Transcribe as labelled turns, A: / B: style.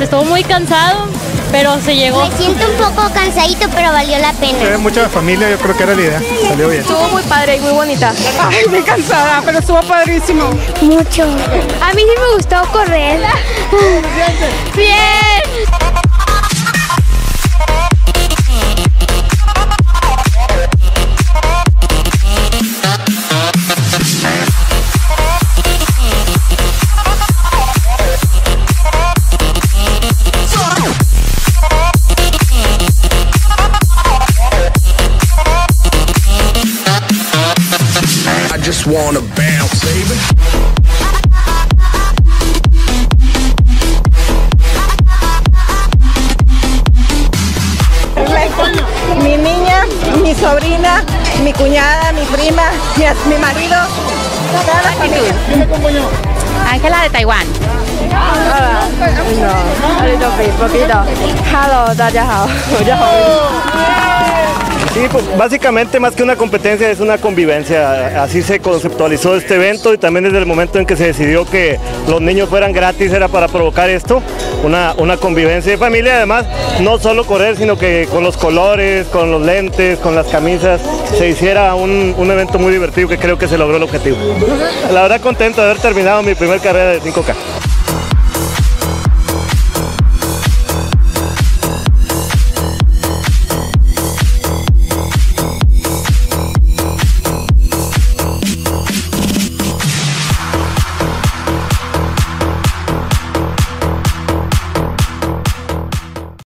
A: estuvo muy cansado, pero se llegó.
B: Me siento un poco cansadito, pero valió la pena.
C: Hay mucha familia, yo creo que era la idea. Salió bien.
D: Estuvo muy padre y muy bonita.
E: Ay, muy cansada, pero estuvo padrísimo.
B: Mucho.
D: A mí sí me gustó correr.
A: ¡Bien!
F: Just wanna bounce, baby.
E: Mi niña, mi sobrina, mi cuñada, mi prima, mi, mi marido. Toda la familia.
D: Ángela de Taiwán. Hola. No, a little bit, poquito. Hello, 大家好，我叫洪明。
G: Sí, pues básicamente más que una competencia es una convivencia. Así se conceptualizó este evento y también desde el momento en que se decidió que los niños fueran gratis era para provocar esto, una, una convivencia de familia. Además, no solo correr, sino que con los colores, con los lentes, con las camisas, se hiciera un, un evento muy divertido que creo que se logró el objetivo. La verdad contento de haber terminado mi primer carrera de 5K.